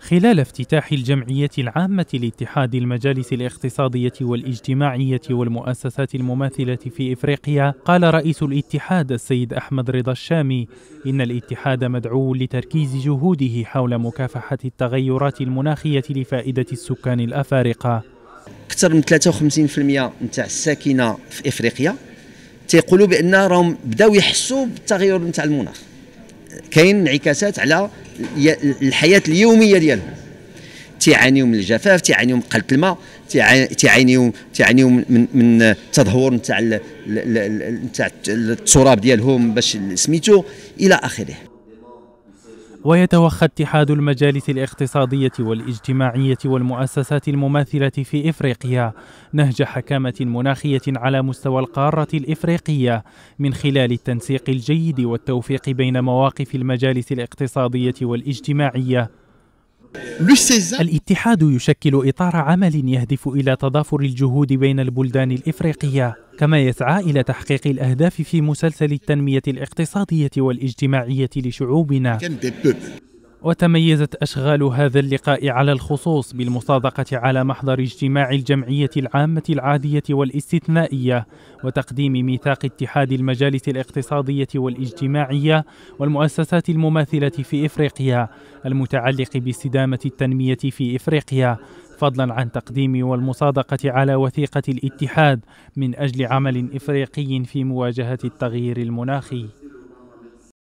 خلال افتتاح الجمعية العامة لاتحاد المجالس الاقتصادية والاجتماعية والمؤسسات المماثلة في إفريقيا قال رئيس الاتحاد السيد أحمد رضا الشامي إن الاتحاد مدعو لتركيز جهوده حول مكافحة التغيرات المناخية لفائدة السكان الأفارقة. أكثر من 53% نتاع الساكنة في إفريقيا تيقولوا بأن راهم بداو يحسوا بالتغير نتاع المناخ. كاين انعكاسات على الحياة اليومية ديالهم. تيعانيو من الجفاف تيعانيو من قلة الماء تيعانيو تيعانيو من من التدهور نتاع نتاع التراب ديالهم باش سميتو إلى آخره. ويتوخى اتحاد المجالس الاقتصادية والاجتماعية والمؤسسات المماثلة في إفريقيا نهج حكامة مناخية على مستوى القارة الإفريقية من خلال التنسيق الجيد والتوفيق بين مواقف المجالس الاقتصادية والاجتماعية. الاتحاد يشكل إطار عمل يهدف إلى تضافر الجهود بين البلدان الإفريقية. كما يسعى إلى تحقيق الأهداف في مسلسل التنمية الاقتصادية والاجتماعية لشعوبنا. وتميزت أشغال هذا اللقاء على الخصوص بالمصادقة على محضر اجتماع الجمعية العامة العادية والاستثنائية وتقديم ميثاق اتحاد المجالس الاقتصادية والاجتماعية والمؤسسات المماثلة في إفريقيا المتعلق باستدامة التنمية في إفريقيا. فضلا عن تقديم والمصادقة على وثيقة الاتحاد من أجل عمل إفريقي في مواجهة التغيير المناخي.